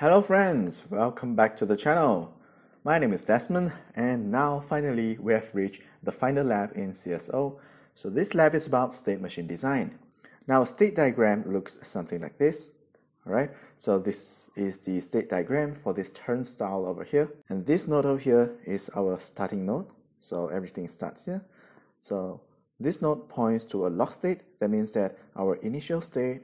Hello friends, welcome back to the channel. My name is Desmond and now finally we have reached the final lab in CSO. So this lab is about state machine design. Now a state diagram looks something like this. Alright, so this is the state diagram for this turnstile over here. And this node over here is our starting node. So everything starts here. So this node points to a lock state. That means that our initial state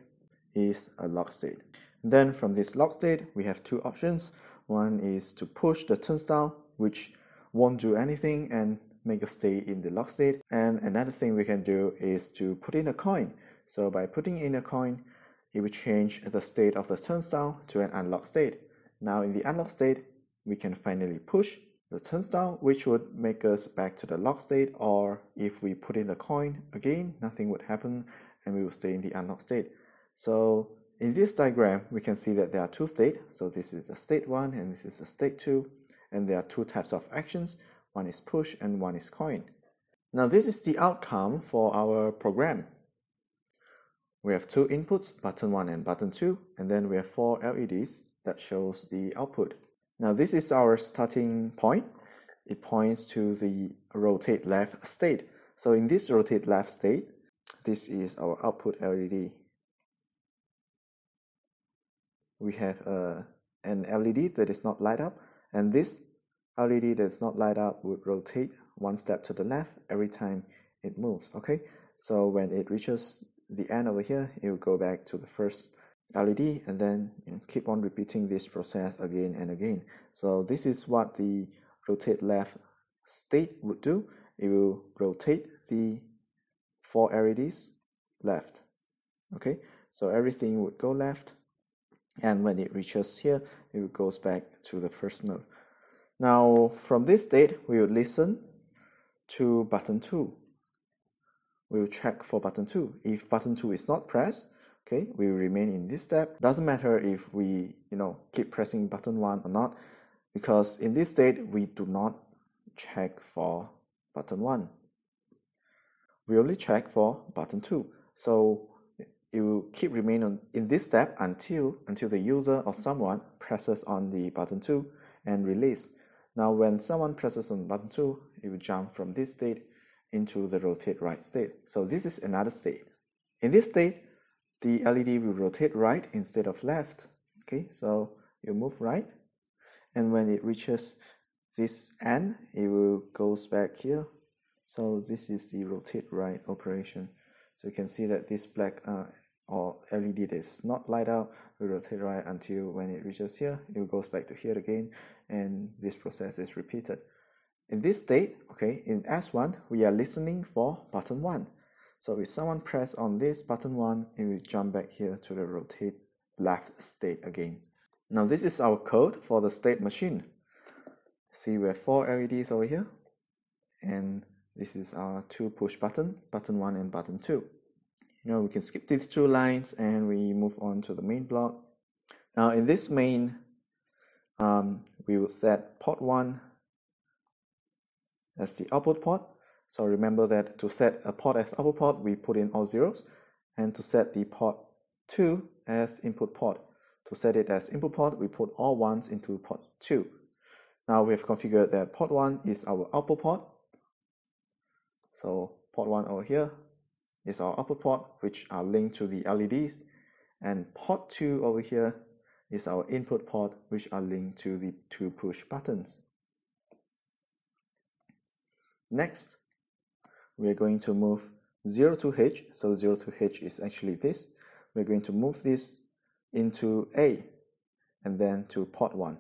is a lock state. Then from this lock state, we have two options. One is to push the turnstile, which won't do anything and make a stay in the lock state. And another thing we can do is to put in a coin. So by putting in a coin, it will change the state of the turnstile to an unlock state. Now in the unlock state, we can finally push the turnstile, which would make us back to the lock state, or if we put in the coin again, nothing would happen and we will stay in the unlock state. So in this diagram, we can see that there are two states. So this is a state one and this is a state two, and there are two types of actions. One is push and one is coin. Now this is the outcome for our program. We have two inputs, button one and button two, and then we have four LEDs that shows the output. Now this is our starting point. It points to the rotate left state. So in this rotate left state, this is our output LED. We have uh, an LED that is not light up, and this LED that is not light up would rotate one step to the left every time it moves, okay? So when it reaches the end over here, it will go back to the first LED and then you know, keep on repeating this process again and again. So this is what the rotate left state would do. It will rotate the four LEDs left. Okay, so everything would go left and when it reaches here, it goes back to the first node. Now from this state, we will listen to button 2. We will check for button 2. If button 2 is not pressed, okay we will remain in this step doesn't matter if we you know keep pressing button one or not because in this state we do not check for button one we only check for button two so it will keep remaining in this step until until the user or someone presses on the button two and release now when someone presses on button two it will jump from this state into the rotate right state so this is another state in this state the LED will rotate right instead of left. Okay, so you move right, and when it reaches this end, it will goes back here. So this is the rotate right operation. So you can see that this black uh, or LED that is not light out will rotate right until when it reaches here, it goes back to here again, and this process is repeated. In this state, okay, in S1, we are listening for button 1. So if someone press on this button one, it will jump back here to the rotate left state again. Now this is our code for the state machine. See we have four LEDs over here. And this is our two push button, button one and button two. You know, we can skip these two lines and we move on to the main block. Now in this main, um, we will set port one as the output port so remember that to set a port as output port, we put in all zeros, and to set the port 2 as input port. To set it as input port, we put all ones into port 2. Now we have configured that port 1 is our output port. So port 1 over here is our upper port, which are linked to the LEDs. And port 2 over here is our input port, which are linked to the two push buttons. Next, we are going to move 0 to h. So 0 to h is actually this. We're going to move this into A and then to port 1.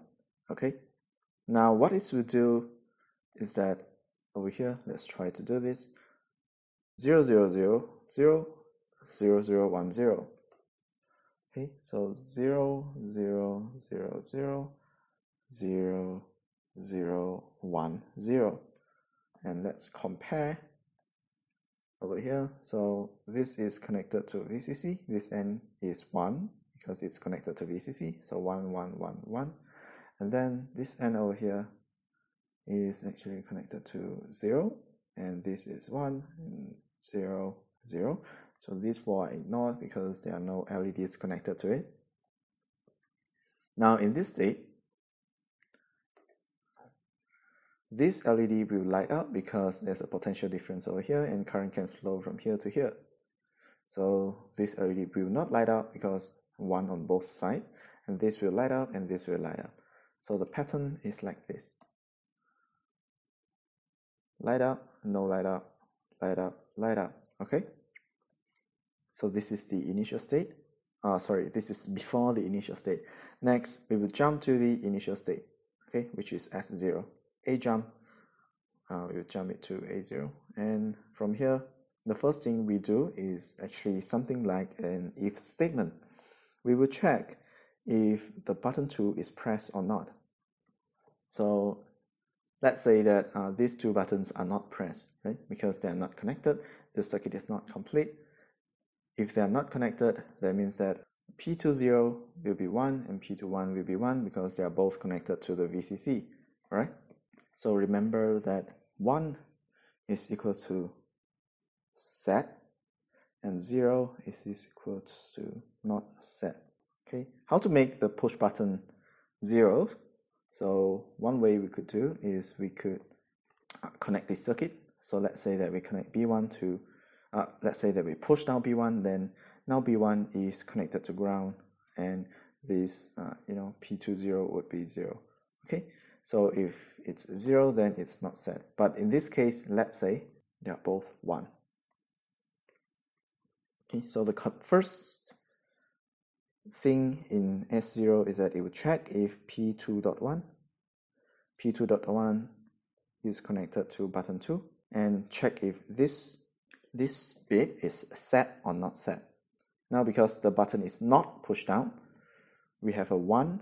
Okay. Now what this will do is that over here, let's try to do this. 0, 0, 0, 0, 0, 0, 1, 0. Okay, so 0, 0, 0, 0, 0, 0, 1, 0. And let's compare over here. So this is connected to VCC. This end is 1 because it's connected to VCC. So 1, 1, 1, 1. And then this end over here is actually connected to 0. And this is 1, and 0, 0. So these four are ignored because there are no LEDs connected to it. Now in this state, this LED will light up because there's a potential difference over here and current can flow from here to here. So this LED will not light up because one on both sides and this will light up and this will light up. So the pattern is like this. Light up, no light up, light up, light up, okay? So this is the initial state. Uh, sorry, this is before the initial state. Next, we will jump to the initial state, okay, which is S0. A jump, uh, we will jump it to A0. And from here, the first thing we do is actually something like an if statement. We will check if the button 2 is pressed or not. So let's say that uh, these two buttons are not pressed, right? Because they are not connected, the circuit is not complete. If they are not connected, that means that P20 will be 1 and P21 will be 1 because they are both connected to the VCC, right? So remember that 1 is equal to set and 0 is equal to not set. Okay, how to make the push button 0? So one way we could do is we could uh, connect this circuit. So let's say that we connect B1 to, uh, let's say that we push down B1, then now B1 is connected to ground and this, uh, you know, P20 would be 0. Okay, so if it's 0, then it's not set. But in this case, let's say they are both 1. Okay, so the first thing in S0 is that it will check if P2.1, P2.1 is connected to button 2 and check if this, this bit is set or not set. Now because the button is not pushed down, we have a 1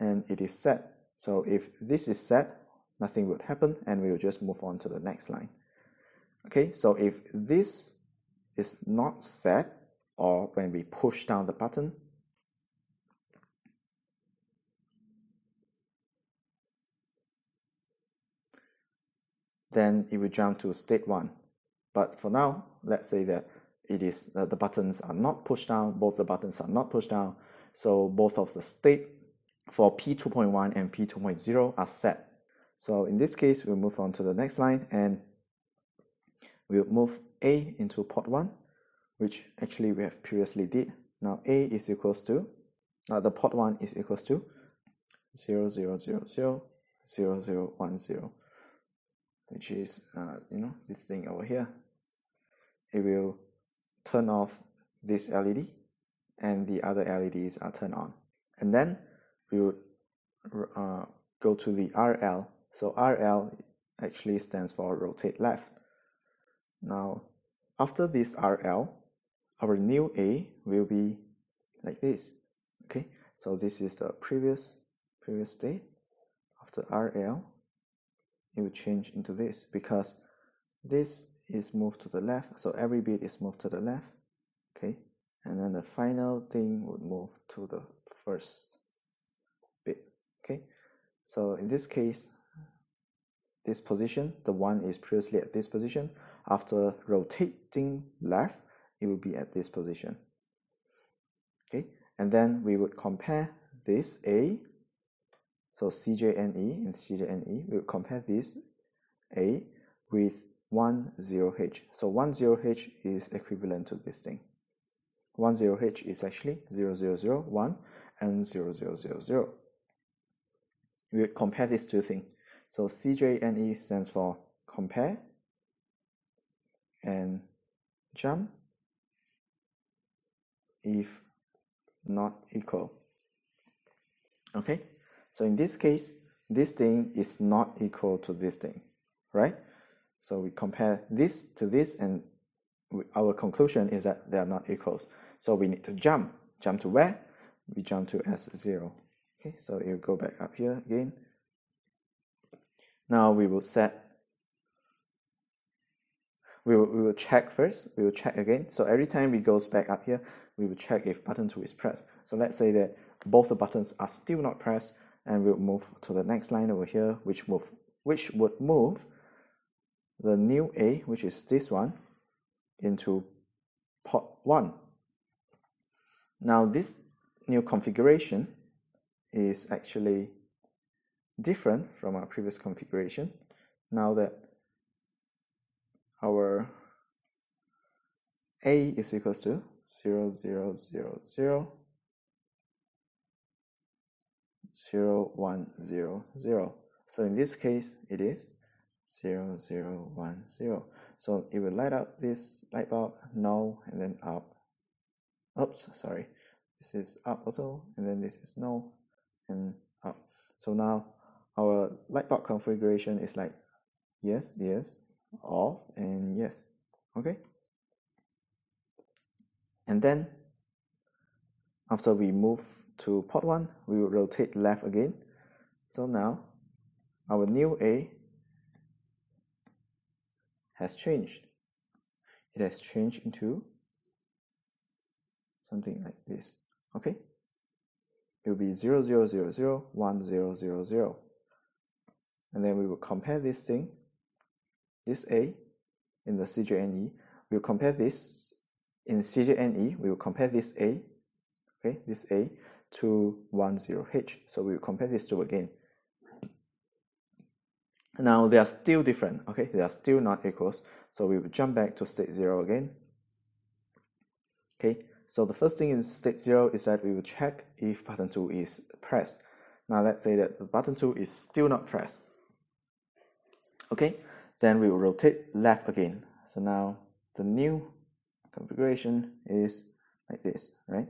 and it is set. So if this is set, nothing would happen and we will just move on to the next line. Okay, so if this is not set or when we push down the button, then it will jump to state 1. But for now, let's say that it is uh, the buttons are not pushed down, both the buttons are not pushed down, so both of the state for P2.1 and P2.0 are set. So in this case, we'll move on to the next line and we'll move A into port 1, which actually we have previously did. Now A is equals to, uh, the port 1 is equals to 0, 0, 0, 0, 0, 0, 1, 0 which is uh, you know this thing over here. It will turn off this LED and the other LEDs are turned on. And then we would uh, go to the RL so RL actually stands for rotate left. Now after this RL our new A will be like this okay? So this is the previous previous state after RL it will change into this because this is moved to the left so every bit is moved to the left okay? And then the final thing would move to the first bit okay? So in this case this position the one is previously at this position. After rotating left it will be at this position okay? And then we would compare this A so CJNE and CJNE, we'll compare this A with 10H. So 10H is equivalent to this thing. 10H is actually 0001 and 0000. We compare these two things. So CJNE stands for compare and jump if not equal. Okay? So in this case, this thing is not equal to this thing, right? So we compare this to this and our conclusion is that they are not equal. So we need to jump. Jump to where? We jump to S0. Okay, so will go back up here again. Now we will set, we will, we will check first, we will check again. So every time we goes back up here, we will check if button 2 is pressed. So let's say that both the buttons are still not pressed, and we'll move to the next line over here which move which would move the new A which is this one into port 1 now this new configuration is actually different from our previous configuration. Now that our A is equals to 0, 0, 0, 0, 0, 1, 0, 0. So in this case, it is 0, 0, 1, 0. So it will light up this light bulb, no, and then up. Oops, sorry. This is up also, and then this is no, and up. So now our light bulb configuration is like yes, yes, off, and yes. Okay. And then after we move to port 1, we will rotate left again. So now our new A has changed. It has changed into something like this. Okay? It will be 0, 0, 0, 0, 1, 0, 0, 0. And then we will compare this thing, this A, in the CJNE. We'll compare this in CJNE, we will compare this A, okay, this A to 1, 0, H. So we will compare these two again. Now they are still different, okay? They are still not equals. So we will jump back to state 0 again. Okay, so the first thing in state 0 is that we will check if button 2 is pressed. Now let's say that the button 2 is still not pressed. Okay, then we will rotate left again. So now the new configuration is like this, right?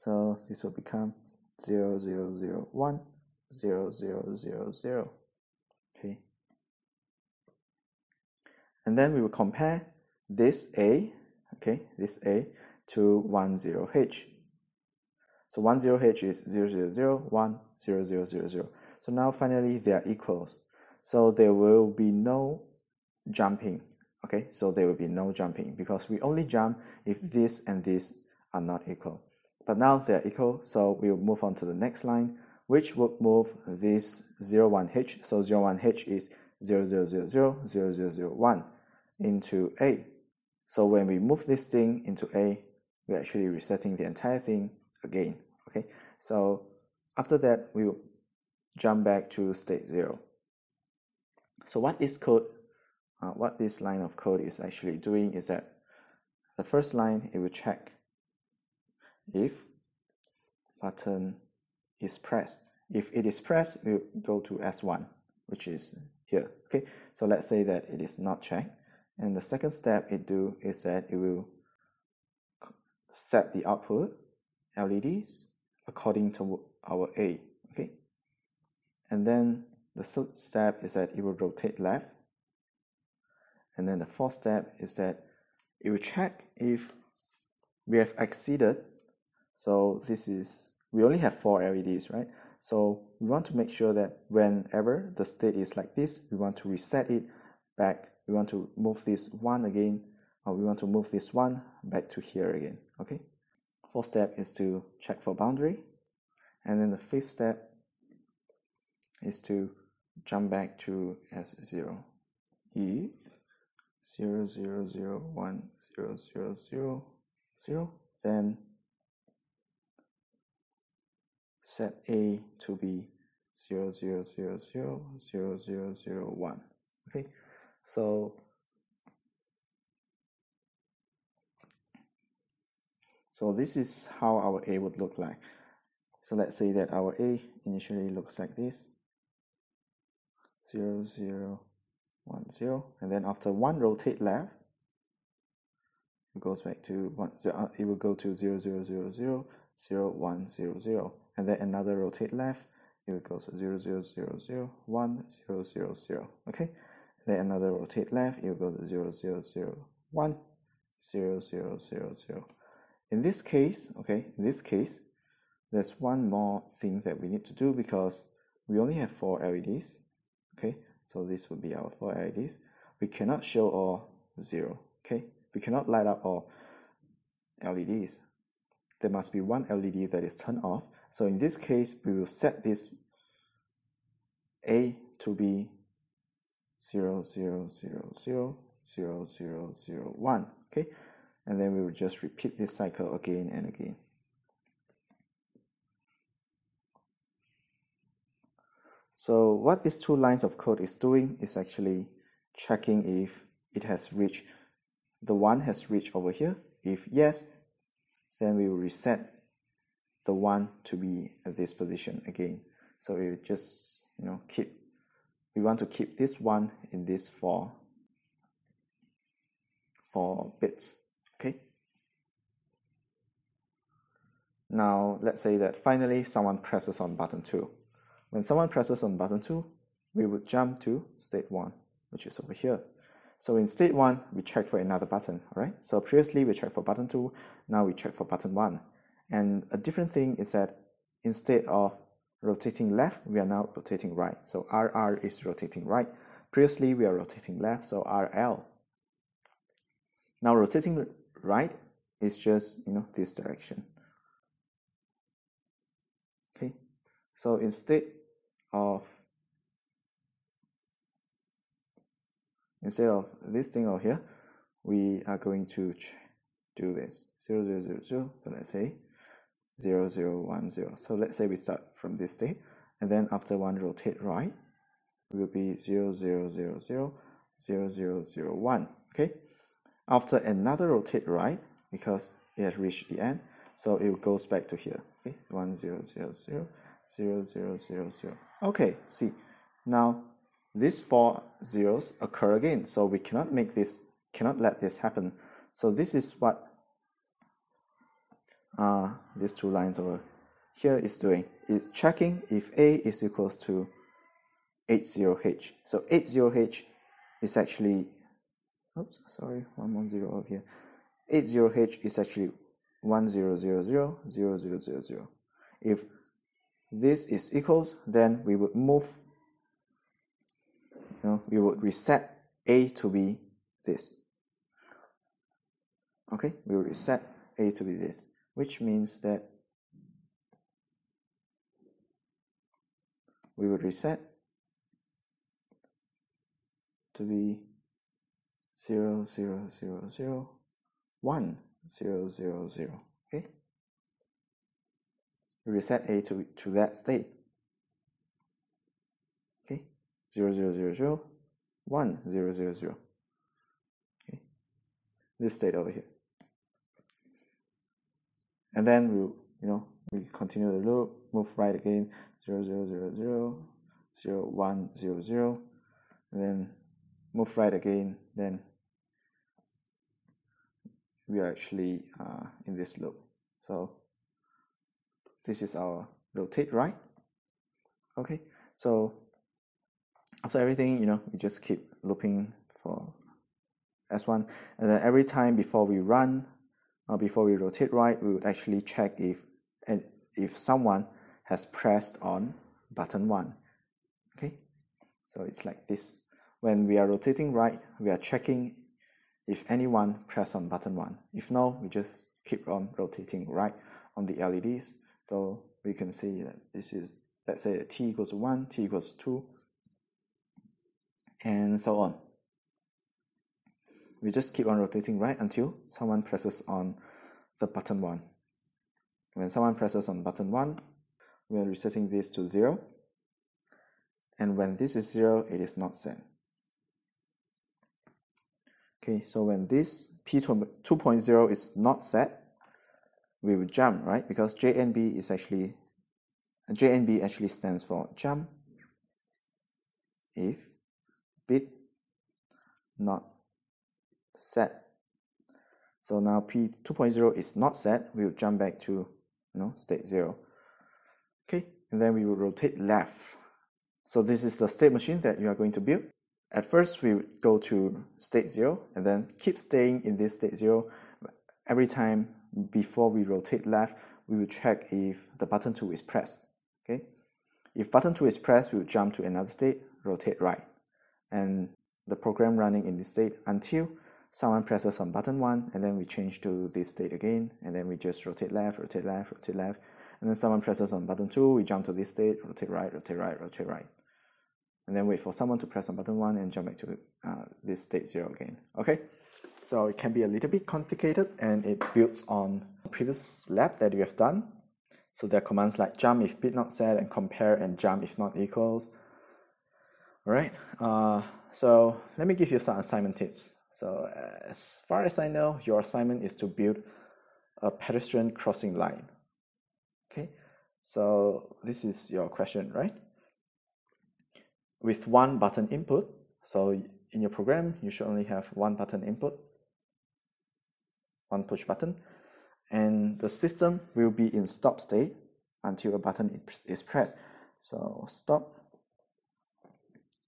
So this will become 0, 0, 0, 1, 0, 0, 0, 0. Okay. And then we will compare this A, okay, this A to 10 H. So 10 H is 0, 0, 0, 1, 0, 0, 0, 0. So now finally they are equals. So there will be no jumping. Okay, so there will be no jumping because we only jump if this and this are not equal. But now they are equal, so we'll move on to the next line which would move this 01H. So 01H is 0000, into A. So when we move this thing into A, we're actually resetting the entire thing again. Okay, so after that, we'll jump back to state 0. So what this code, uh, what this line of code is actually doing is that the first line, it will check if button is pressed. If it is pressed, we'll go to S1, which is here. Okay, so let's say that it is not checked. And the second step it do is that it will set the output LEDs according to our A. Okay, and then the third step is that it will rotate left. And then the fourth step is that it will check if we have exceeded. So this is we only have four LEDs, right? So we want to make sure that whenever the state is like this, we want to reset it back. We want to move this one again, or we want to move this one back to here again, okay? Fourth step is to check for boundary. And then the fifth step is to jump back to S0. If 0, 0, 0, 1, 0, 0, 0, 0, then set A to be 0, 0, 0, 0, 0, 0, 0, 1. Okay, so so this is how our A would look like. So let's say that our A initially looks like this 0, 0, 1, 0, and then after one rotate left, it goes back to one. Uh, it will go to 0, 0, 0, 0, 0, 1, 0, 0 and then another rotate left it will go to 0 0 0 0 1 0 0 0 okay? Then another rotate left it will go to 0 0 0 1 0 0 0 0 in this case okay in this case there's one more thing that we need to do because we only have four LEDs okay? So this would be our four LEDs we cannot show all zero okay? We cannot light up all LEDs there must be one LED that is turned off so in this case, we will set this A to be 0, 0, 0, 0, 0, 0, 0, 1, okay? And then we will just repeat this cycle again and again. So what these two lines of code is doing is actually checking if it has reached, the one has reached over here. If yes, then we will reset the one to be at this position again. So we just, you know, keep, we want to keep this one in this for, for bits, okay? Now, let's say that finally someone presses on button 2. When someone presses on button 2, we would jump to state 1, which is over here. So in state 1, we check for another button, all right? So previously we checked for button 2, now we check for button 1. And a different thing is that instead of rotating left, we are now rotating right. So RR is rotating right. Previously we are rotating left, so RL. Now rotating right is just, you know, this direction. Okay, so instead of instead of this thing over here, we are going to do this 0, 0, 0, 0. So let's say 0, 0, 1, 0. So let's say we start from this state, and then after one rotate right, will be 0, 0, 0, 0, 0, 0, 0, 1. Okay. After another rotate right, because it has reached the end, so it goes back to here. Okay, 1, 0, 0, 0, 0, 0, 0, 0. Okay, see. Now, these four zeros occur again, so we cannot make this, cannot let this happen. So this is what uh, these two lines over here is doing. It's checking if A is equals to 80H. So 80H is actually, oops, sorry, one more zero over here. 80H is actually 10000000. If this is equals, then we would move, you know, we would reset A to be this. Okay, we will reset A to be this which means that we would reset to be 0, 0, 0, 0, 1, 0, 0, 0. Okay? We reset A to, to that state. Okay? 0, 0, 0, 0, 1, 0, 0, 0. Okay? This state over here and then we you know we continue the loop move right again 0 0 0 0 0 1 0 0 and then move right again then we are actually uh, in this loop. So this is our rotate right? Okay so after everything you know we just keep looping for s1 and then every time before we run uh, before we rotate right, we would actually check if and if someone has pressed on button one. Okay, so it's like this. When we are rotating right, we are checking if anyone press on button one. If no, we just keep on rotating right on the LEDs. So we can see that this is, let's say t equals 1, t equals 2, and so on we just keep on rotating right until someone presses on the button 1. When someone presses on button 1, we are resetting this to 0. And when this is 0, it is not set. Okay, so when this P2.0 is not set, we will jump, right? Because JNB is actually, JNB actually stands for jump if bit not set. So now P 2.0 is not set, we will jump back to you know, state 0. Okay, and then we will rotate left. So this is the state machine that you are going to build. At first, we go to state 0 and then keep staying in this state 0. Every time before we rotate left, we will check if the button 2 is pressed. Okay, If button 2 is pressed, we will jump to another state, rotate right. And the program running in this state until someone presses on button one and then we change to this state again and then we just rotate left, rotate left, rotate left and then someone presses on button two, we jump to this state, rotate right, rotate right, rotate right. And then wait for someone to press on button one and jump back to uh, this state zero again. Okay, so it can be a little bit complicated and it builds on previous lab that we have done. So there are commands like jump if bit not set and compare and jump if not equals. All right. Uh, so let me give you some assignment tips. So uh, as far as I know, your assignment is to build a pedestrian crossing line. Okay. So this is your question, right? With one button input. So in your program, you should only have one button input, one push button, and the system will be in stop state until a button is pressed. So stop.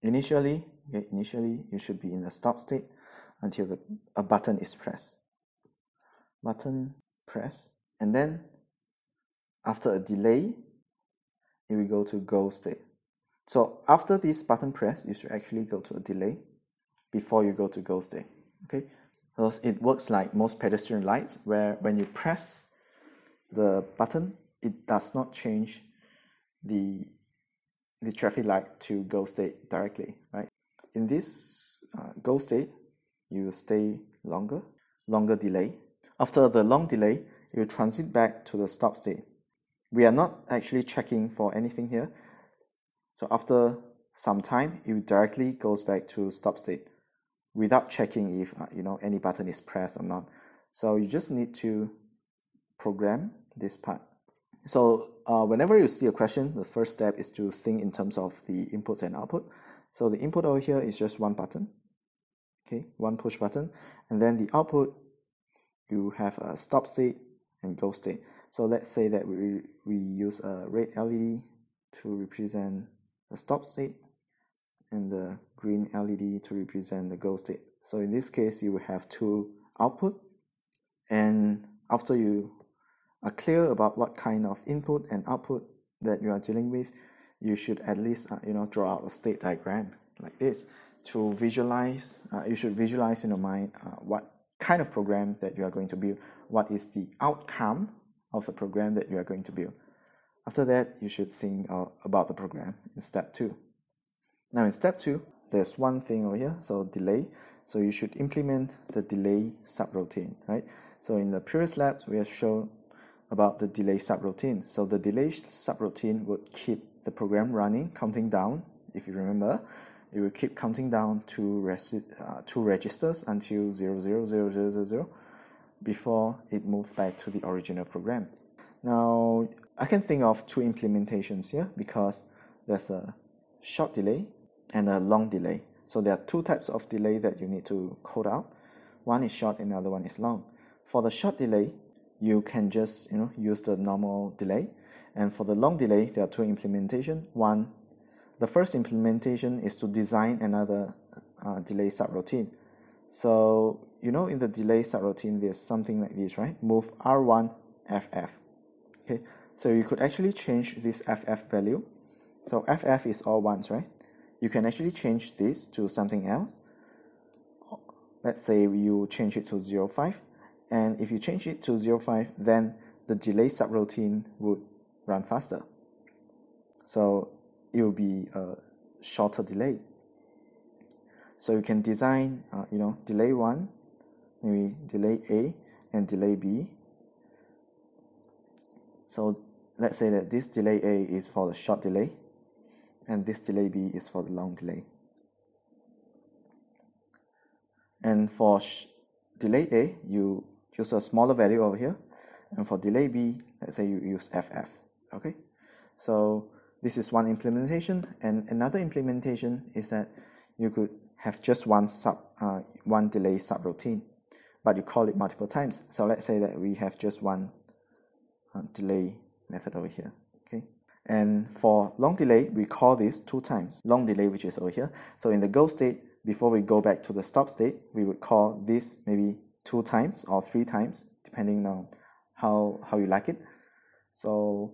Initially, okay, initially you should be in the stop state until the, a button is pressed. Button press, and then after a delay, it will go to go state. So after this button press, you should actually go to a delay before you go to go state. Okay, because it works like most pedestrian lights, where when you press the button, it does not change the the traffic light to go state directly, right? In this uh, go state, you will stay longer, longer delay. After the long delay, you transit back to the stop state. We are not actually checking for anything here. So after some time, it directly goes back to stop state without checking if uh, you know any button is pressed or not. So you just need to program this part. So uh, whenever you see a question, the first step is to think in terms of the inputs and output. So the input over here is just one button, okay, one push button, and then the output you have a stop state and go state. So let's say that we we use a red LED to represent the stop state and the green LED to represent the go state. So in this case, you will have two output and after you are clear about what kind of input and output that you are dealing with, you should at least uh, you know draw out a state diagram like this to visualize. Uh, you should visualize in your mind uh, what kind of program that you are going to build. What is the outcome of the program that you are going to build? After that, you should think uh, about the program in step two. Now in step two, there's one thing over here, so delay. So you should implement the delay subroutine, right? So in the previous labs, we have shown about the delay subroutine. So the delay subroutine would keep the program running, counting down. If you remember, it will keep counting down two, uh, two registers until 00000 before it moves back to the original program. Now, I can think of two implementations here because there's a short delay and a long delay. So there are two types of delay that you need to code out. One is short and the other one is long. For the short delay, you can just you know use the normal delay. And for the long delay, there are two implementation. One, the first implementation is to design another uh, delay subroutine. So you know in the delay subroutine, there's something like this, right? Move R1 FF. Okay, so you could actually change this FF value. So FF is all ones, right? You can actually change this to something else. Let's say you change it to 05 and if you change it to 05, then the delay subroutine would run faster. So it will be a shorter delay. So you can design, uh, you know, delay 1, maybe delay A and delay B. So let's say that this delay A is for the short delay and this delay B is for the long delay. And for delay A, you use a smaller value over here. And for delay B, let's say you use FF, okay? So this is one implementation. And another implementation is that you could have just one sub, uh, one delay subroutine, but you call it multiple times. So let's say that we have just one uh, delay method over here, okay? And for long delay, we call this two times. Long delay, which is over here. So in the go state, before we go back to the stop state, we would call this maybe two times or three times, depending on how, how you like it. So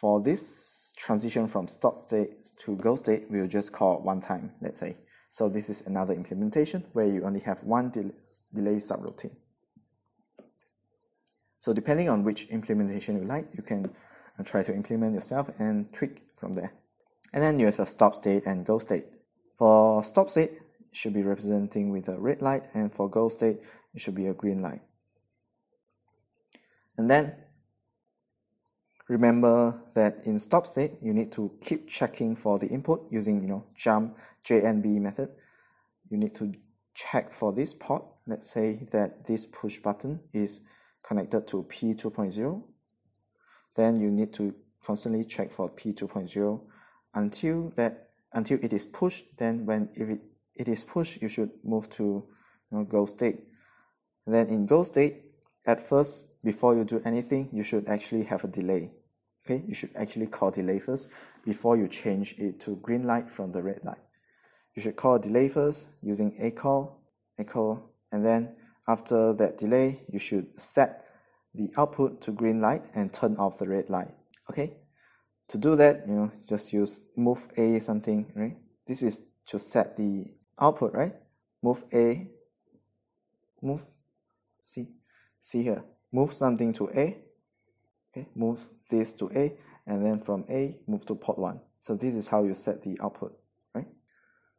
for this transition from stop state to go state, we'll just call one time, let's say. So this is another implementation where you only have one del delay subroutine. So depending on which implementation you like, you can uh, try to implement yourself and tweak from there. And then you have a stop state and go state. For stop state, it should be representing with a red light, and for go state, it should be a green light. And then remember that in stop state, you need to keep checking for the input using, you know, jump JNB method. You need to check for this port. Let's say that this push button is connected to P2.0. Then you need to constantly check for P2.0 until that until it is pushed. Then when if it, it is pushed, you should move to you know, go state. And then in go state, at first, before you do anything, you should actually have a delay. Okay, you should actually call delay first before you change it to green light from the red light. You should call delay first using a call, a call, and then after that delay, you should set the output to green light and turn off the red light. Okay, to do that, you know, just use move a something, right? This is to set the output, right? Move a, move, see, see here, move something to a, okay, move this to a, and then from a, move to port one. So this is how you set the output, right?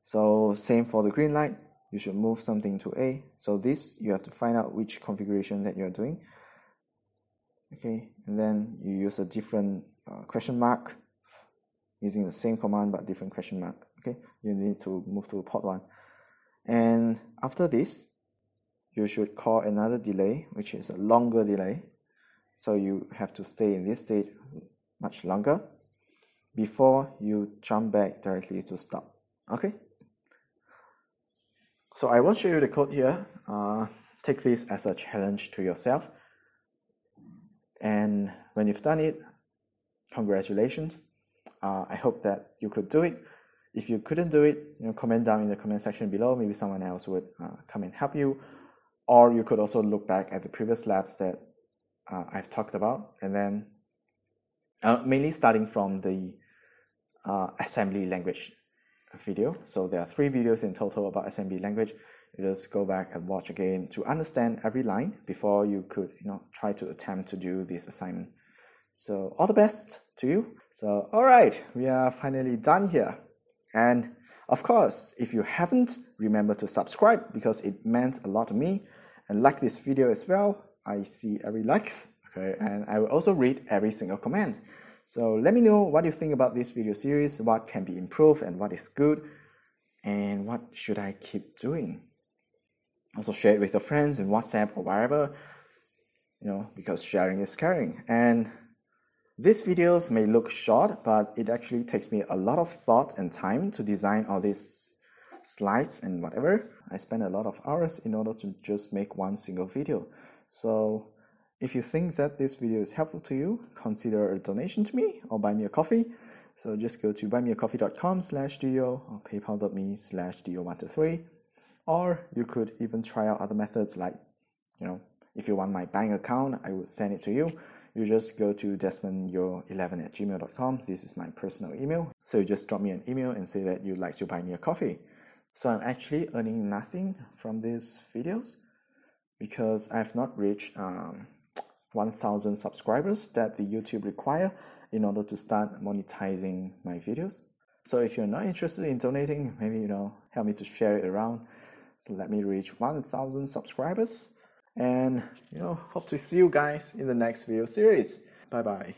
So same for the green light, you should move something to a. So this, you have to find out which configuration that you're doing. Okay, and then you use a different uh, question mark using the same command but different question mark. Okay, you need to move to port one. And after this, you should call another delay, which is a longer delay. So you have to stay in this state much longer before you jump back directly to stop. Okay. So I won't show you the code here. Uh, take this as a challenge to yourself. And when you've done it, congratulations. Uh, I hope that you could do it. If you couldn't do it, you know, comment down in the comment section below. Maybe someone else would uh, come and help you. Or you could also look back at the previous labs that uh, I've talked about, and then uh, mainly starting from the uh, assembly language video. So there are three videos in total about assembly language. You just go back and watch again to understand every line before you could, you know, try to attempt to do this assignment. So all the best to you. So all right, we are finally done here. And of course, if you haven't, remember to subscribe because it meant a lot to me. And like this video as well. I see every likes, okay, mm-hmm. and I will also read every single comment. So let me know what you think about this video series, what can be improved and what is good, and what should I keep doing. Also share it with your friends in WhatsApp or wherever, you know, because sharing is caring. And these videos may look short, but it actually takes me a lot of thought and time to design all these slides and whatever. I spend a lot of hours in order to just make one single video. So if you think that this video is helpful to you, consider a donation to me or buy me a coffee. So just go to buymeacoffee.com slash dyeoh or paypal.me slash dyeoh123. Or you could even try out other methods like, you know, if you want my bank account, I would send it to you you just go to desmondyeoh11 at gmail.com. This is my personal email. So you just drop me an email and say that you'd like to buy me a coffee. So I'm actually earning nothing from these videos because I have not reached um, 1000 subscribers that the YouTube require in order to start monetizing my videos. So if you're not interested in donating, maybe you know help me to share it around. So let me reach 1000 subscribers and you know hope to see you guys in the next video series bye bye